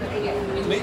Mấy, mấy, mấy.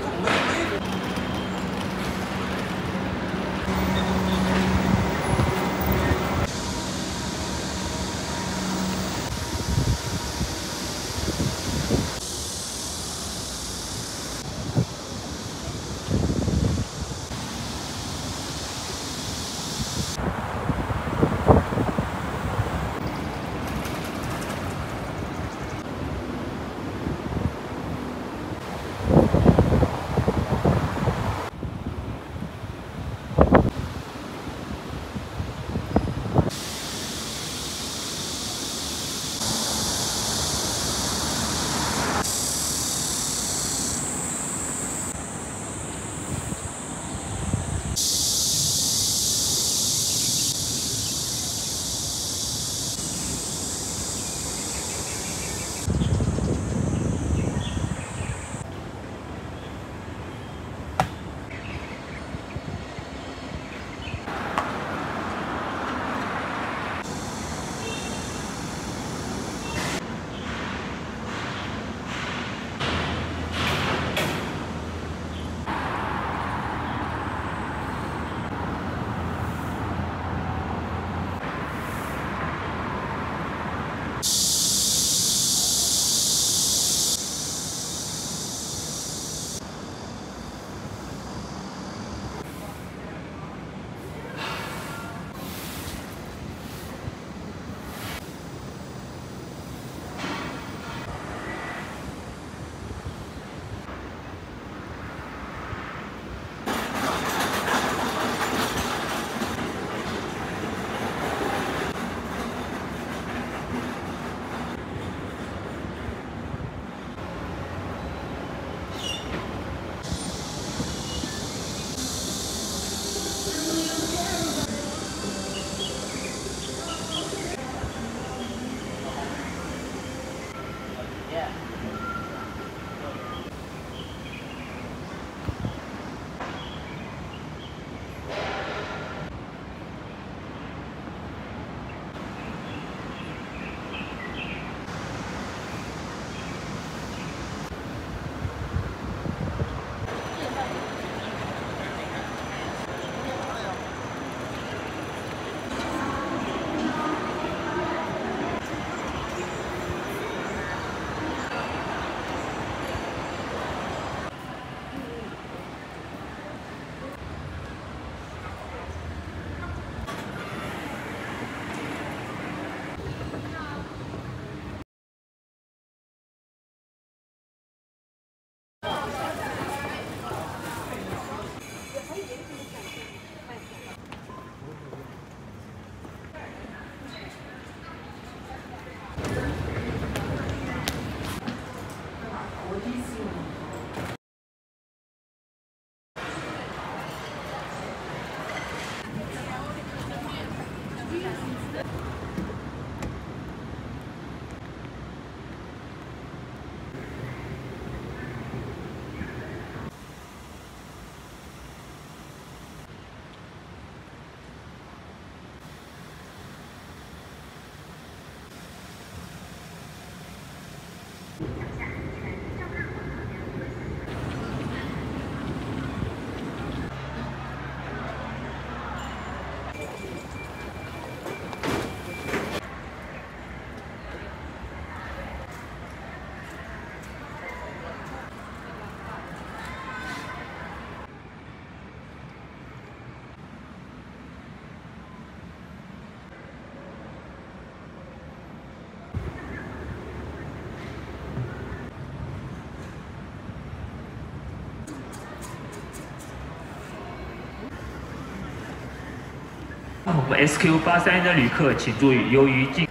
我们 SQ 八三的旅客请注意，由于进